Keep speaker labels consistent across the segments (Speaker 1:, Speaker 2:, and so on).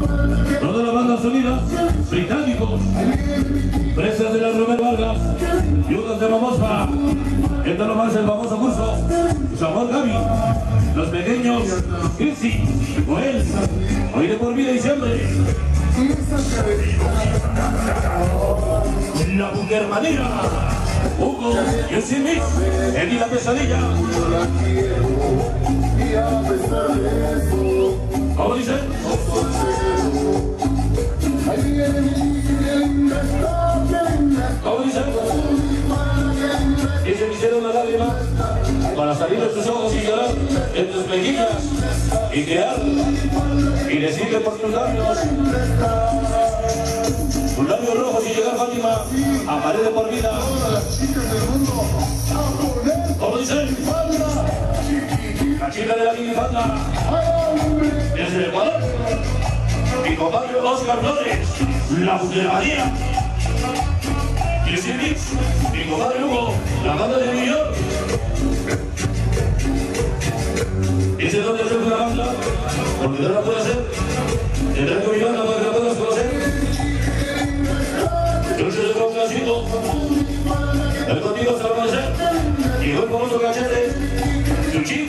Speaker 1: Toda la banda sonida, británicos, presas de la Romero Vargas, Yudas de Mamospa, esto nomás el famoso curso, su amor Gaby, los pequeños, Kirsi, Joel, hoy de por vida y siempre. La mujer manera, Hugo, Kirsi Mix, Eddie la pesadilla. ¿Cómo dice? ¿Cómo dice? Y se me hicieron una lágrima para salir de tus ojos y llorar en tus mejillas y quedar y decirle por tus labios tus labios rojos y llegar Fátima a pared por vida. ¿Cómo dice? La chica de la minifalda desde Ecuador. Mi compadre Oscar Flores, la. Y el Mix, mi compadre Hugo, la banda de New York. ¿Ese es donde hacer una banda? Porque no la puede hacer. Tendrá que mi banda para que la puedas conocer. Yo soy el Casito. El contigo se va a conocer. Y el famoso cachete. Chuchi.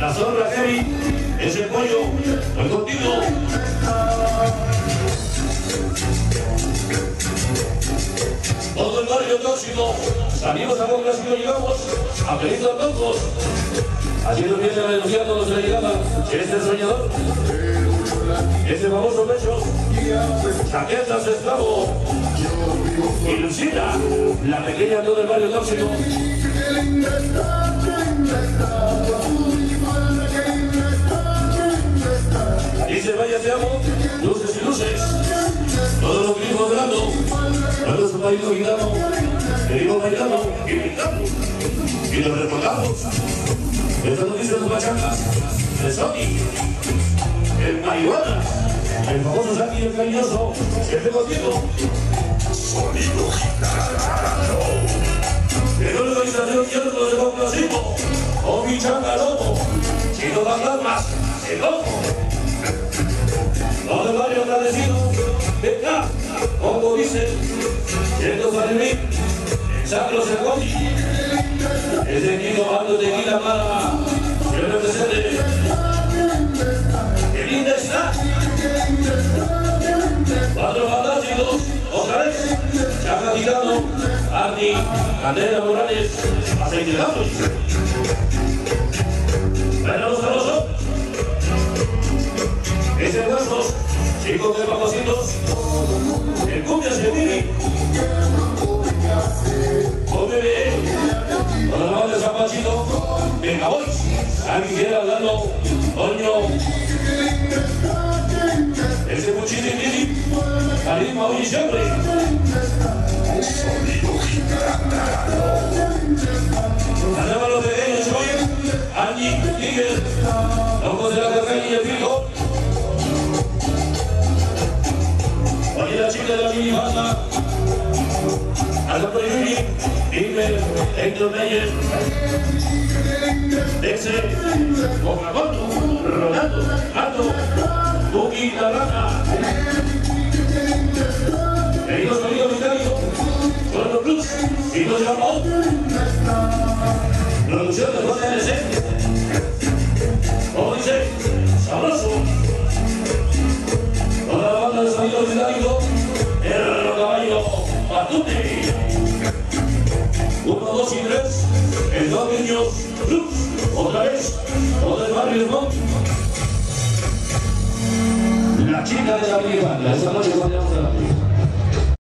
Speaker 1: La zorra Kevin. Ese pollo. El contigo. Todo el barrio tóxico, salimos a compras y llegamos a pedir a tocos. Así nos viene denunciando los de llegada, este soñador, ese famoso pecho, chaquetas esclavo, y la pequeña todo el barrio tóxico. Dice, vaya te amo, luces y luces, todos los mismos grando, todos su país gritamos, seguimos bailando y gritando, y nos recordamos. Esto nos dicen los pachangas, de Sony, el marihuana, el famoso Saki el cariñoso, siempre contigo.
Speaker 2: Sonido gitano.
Speaker 1: En una organización de complacimos, o mi loco, chino fantasmas, el loco. Todo el barrio agradecido, venga, como dice, yendo para mí, el sacro se come. Ese niño ando tequila para que represente. ¡Qué linda está! Cuatro fantásticos, otra vez, Chaca Tirano, Arni, Candela Morales, aceite de gatos. Venamos chicos de el cumbia se vive. Cómeme, con la mano zapachito, venga voy, alguien quiera hablando, coño. La chica de la minifalda, Alberto Yuri, Imer, Héctor Meyer, Dexe, Coca-Cola, Ronaldo, Aldo, Tuki, La Rana. Queridos amigos británicos, con los blues y los llamamos. Producción de JNC. Como dice, sabroso. Toda la banda de sonido británico. Uno, dos y tres, el dos niños, otra vez, todo el barrio de Mont. La chica de la película, esa noche vamos a la.